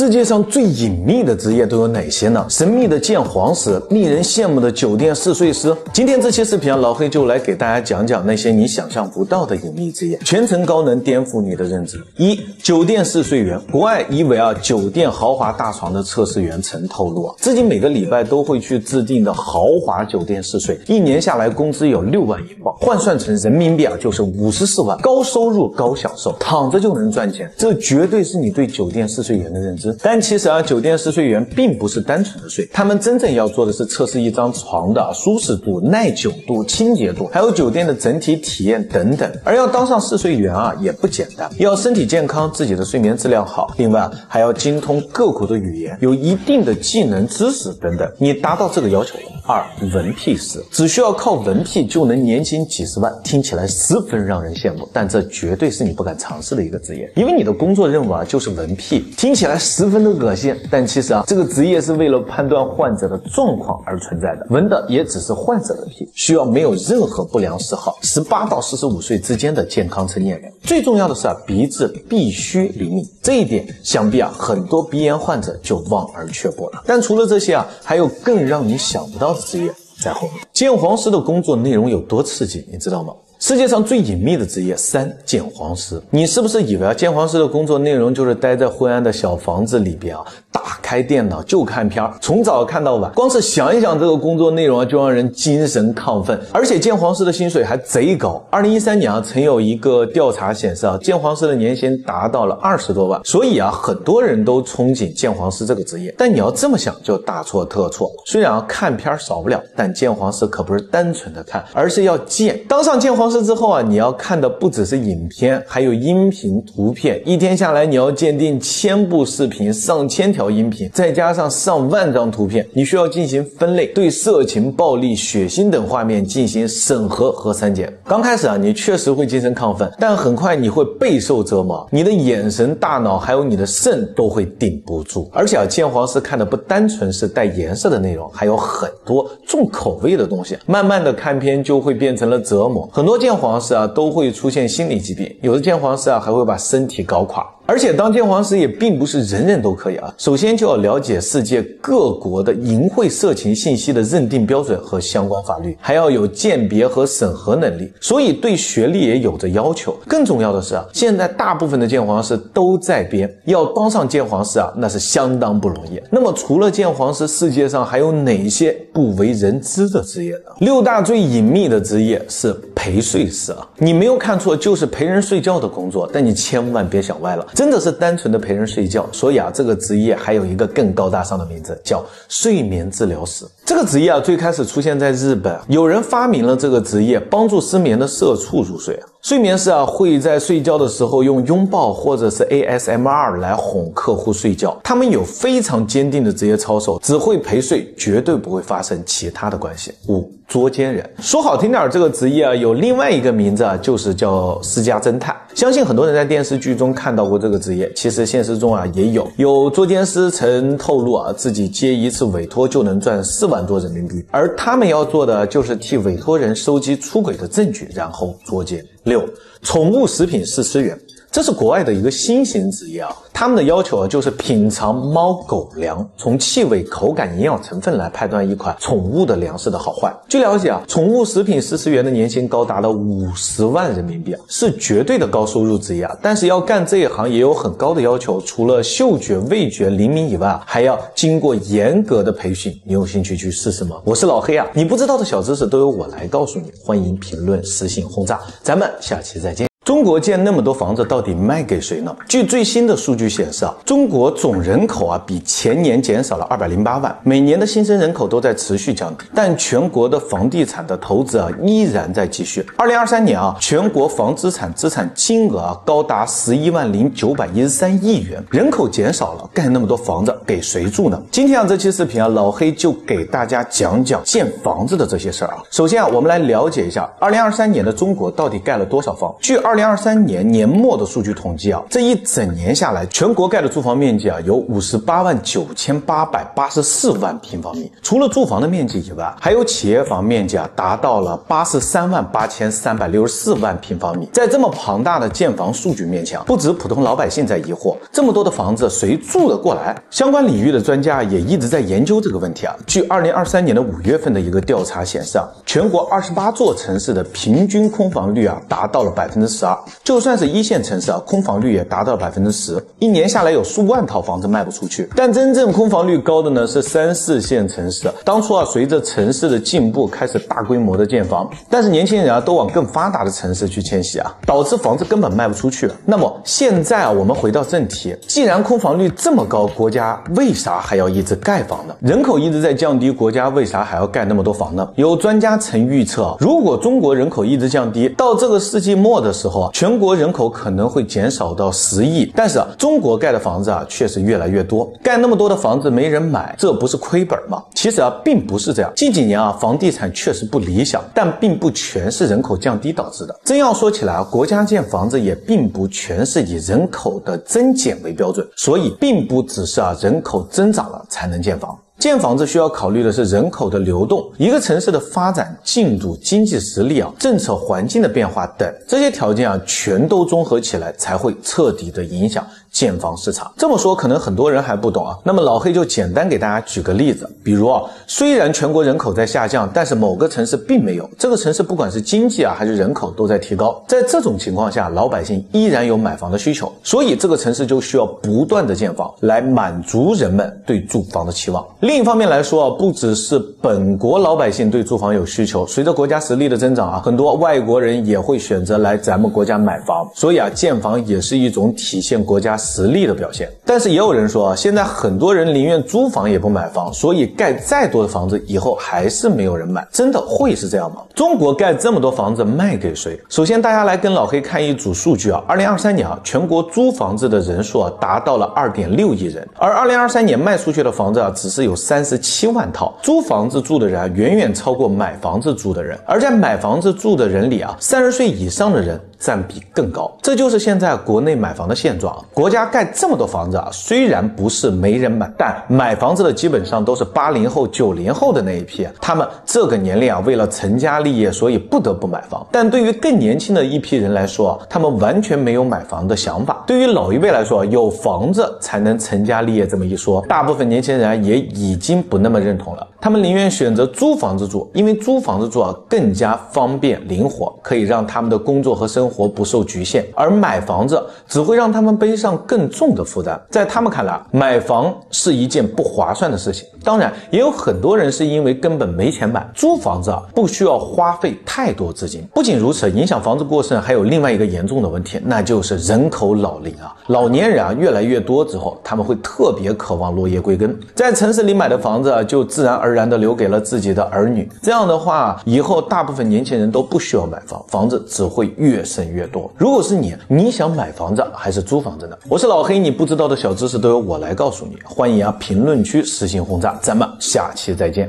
世界上最隐秘的职业都有哪些呢？神秘的鉴黄师，令人羡慕的酒店试睡师。今天这期视频啊，老黑就来给大家讲讲那些你想象不到的隐秘职业，全程高能颠覆你的认知。一、酒店试睡员。国外一位啊酒店豪华大床的测试员曾透露啊，自己每个礼拜都会去制定的豪华酒店试睡，一年下来工资有六万英镑，换算成人民币啊就是五十四万。高收入高享受，躺着就能赚钱，这绝对是你对酒店试睡员的认知。但其实啊，酒店试睡员并不是单纯的睡，他们真正要做的是测试一张床的舒适度、耐久度、清洁度，还有酒店的整体体验等等。而要当上试睡员啊，也不简单，要身体健康，自己的睡眠质量好，另外还要精通各国的语言，有一定的技能知识等等。你达到这个要求了。二文屁师，只需要靠文屁就能年薪几十万，听起来十分让人羡慕，但这绝对是你不敢尝试的一个职业，因为你的工作任务啊就是文屁，听起来十分的恶心。但其实啊，这个职业是为了判断患者的状况而存在的，闻的也只是患者的屁，需要没有任何不良嗜好，十八到四十五岁之间的健康成年人。最重要的是啊，鼻子必须灵敏，这一点想必啊很多鼻炎患者就望而却步了。但除了这些啊，还有更让你想不到职业在后面，鉴黄师的工作内容有多刺激，你知道吗？世界上最隐秘的职业三鉴黄师，你是不是以为啊鉴黄师的工作内容就是待在昏暗的小房子里边啊，打开电脑就看片儿，从早看到晚？光是想一想这个工作内容啊，就让人精神亢奋。而且鉴黄师的薪水还贼高。二零一三年啊，曾有一个调查显示啊，鉴黄师的年薪达到了二十多万。所以啊，很多人都憧憬鉴黄师这个职业。但你要这么想就大错特错。虽然啊看片儿少不了，但鉴黄师可不是单纯的看，而是要鉴。当上鉴黄。师之后啊，你要看的不只是影片，还有音频、图片。一天下来，你要鉴定千部视频、上千条音频，再加上上万张图片。你需要进行分类，对色情、暴力、血腥等画面进行审核和删减。刚开始啊，你确实会精神亢奋，但很快你会备受折磨。你的眼神、大脑还有你的肾都会顶不住。而且啊，鉴黄师看的不单纯是带颜色的内容，还有很多重口味的东西。慢慢的看片就会变成了折磨，很多。见黄石啊，都会出现心理疾病，有的见黄石啊，还会把身体搞垮。而且当鉴黄师也并不是人人都可以啊。首先就要了解世界各国的淫秽色情信息的认定标准和相关法律，还要有鉴别和审核能力。所以对学历也有着要求。更重要的是啊，现在大部分的鉴黄师都在编，要当上鉴黄师啊，那是相当不容易。那么除了鉴黄师，世界上还有哪些不为人知的职业呢？六大最隐秘的职业是陪睡师啊。你没有看错，就是陪人睡觉的工作。但你千万别想歪了。真的是单纯的陪人睡觉，所以啊，这个职业还有一个更高大上的名字，叫睡眠治疗师。这个职业啊，最开始出现在日本，有人发明了这个职业，帮助失眠的社畜入睡。睡眠师啊，会在睡觉的时候用拥抱或者是 ASMR 来哄客户睡觉。他们有非常坚定的职业操守，只会陪睡，绝对不会发生其他的关系。五捉奸人，说好听点，这个职业啊，有另外一个名字啊，就是叫私家侦探。相信很多人在电视剧中看到过这个职业，其实现实中啊也有。有捉奸师曾透露啊，自己接一次委托就能赚四万多人民币，而他们要做的就是替委托人收集出轨的证据，然后捉奸。六，宠物食品试吃员，这是国外的一个新型职业啊。他们的要求啊，就是品尝猫狗粮，从气味、口感、营养成分来判断一款宠物的粮食的好坏。据了解啊，宠物食品试吃员的年薪高达了五十万人民币啊，是绝对的高收入职业啊。但是要干这一行也有很高的要求，除了嗅觉、味觉灵敏以外啊，还要经过严格的培训。你有兴趣去试试吗？我是老黑啊，你不知道的小知识都由我来告诉你。欢迎评论、私信轰炸，咱们下期再见。中国建那么多房子，到底卖给谁呢？据最新的数据显示啊，中国总人口啊比前年减少了二百零八万，每年的新生人口都在持续降低，但全国的房地产的投资啊依然在继续。二零二三年啊，全国房资产资产金额啊高达十一万零九百一十三亿元，人口减少了，盖那么多房子给谁住呢？今天啊这期视频啊，老黑就给大家讲讲建房子的这些事儿啊。首先啊，我们来了解一下二零二三年的中国到底盖了多少房？据二。二零二三年年末的数据统计啊，这一整年下来，全国盖的住房面积啊有五十八万九千八百八十四万平方米。除了住房的面积以外，还有企业房面积啊达到了八十三万八千三百六十四万平方米。在这么庞大的建房数据面前，不止普通老百姓在疑惑，这么多的房子谁住得过来？相关领域的专家也一直在研究这个问题啊。据二零二三年的五月份的一个调查显示啊，全国二十八座城市的平均空房率啊达到了百分之十二，就算是一线城市啊，空房率也达到了百分之十。一年下来有数万套房子卖不出去。但真正空房率高的呢是三四线城市。当初啊，随着城市的进步，开始大规模的建房，但是年轻人啊都往更发达的城市去迁徙啊，导致房子根本卖不出去。那么现在啊，我们回到正题，既然空房率这么高，国家为啥还要一直盖房呢？人口一直在降低，国家为啥还要盖那么多房呢？有专家曾预测，如果中国人口一直降低，到这个世纪末的时候啊，全国人口可能会减少到十亿。但是啊，中国盖的房子啊，确实越来越多，盖那么多的房子没人买，这不是亏本吗？其实啊，并不是这样。近几年啊，房地产确实不理想，但并不全是人口降低导致的。真要说起来啊，国家建房子也并不全是以人口的增减为标准，所以并不只是啊人口增长了才能建房。建房子需要考虑的是人口的流动、一个城市的发展进度、经济实力啊、政策环境的变化等。这些条件啊，全都综合起来，才会彻底的影响建房市场。这么说可能很多人还不懂啊，那么老黑就简单给大家举个例子，比如啊，虽然全国人口在下降，但是某个城市并没有，这个城市不管是经济啊还是人口都在提高，在这种情况下，老百姓依然有买房的需求，所以这个城市就需要不断的建房来满足人们对住房的期望。另一方面来说啊，不只是本国老百姓对住房有需求，随着国家实力的增长啊，很多外国人也会选择来咱们国家买房，所以啊，建房也是一种体现国家实力的表现。但是也有人说啊，现在很多人宁愿租房也不买房，所以盖再多的房子以后还是没有人买，真的会是这样吗？中国盖这么多房子卖给谁？首先大家来跟老黑看一组数据啊，二零二三年啊，全国租房子的人数啊达到了二点六亿人，而二零二三年卖出去的房子啊只是有三十。七万套租房子住的人啊，远远超过买房子住的人。而在买房子住的人里啊，三十岁以上的人占比更高。这就是现在国内买房的现状。国家盖这么多房子啊，虽然不是没人买，但买房子的基本上都是八零后、九零后的那一批。他们这个年龄啊，为了成家立业，所以不得不买房。但对于更年轻的一批人来说，他们完全没有买房的想法。对于老一辈来说，有房子才能成家立业这么一说，大部分年轻人也已经。不那么认同了，他们宁愿选择租房子住，因为租房子住啊更加方便灵活，可以让他们的工作和生活不受局限。而买房子只会让他们背上更重的负担。在他们看来，买房是一件不划算的事情。当然，也有很多人是因为根本没钱买，租房子啊不需要花费太多资金。不仅如此，影响房子过剩还有另外一个严重的问题，那就是人口老龄啊。老年人啊越来越多之后，他们会特别渴望落叶归根，在城市里买的房。子啊就自然而然的留给了自己的儿女，这样的话，以后大部分年轻人都不需要买房，房子只会越剩越多。如果是你，你想买房子还是租房子呢？我是老黑，你不知道的小知识都由我来告诉你。欢迎啊，评论区私信轰炸，咱们下期再见。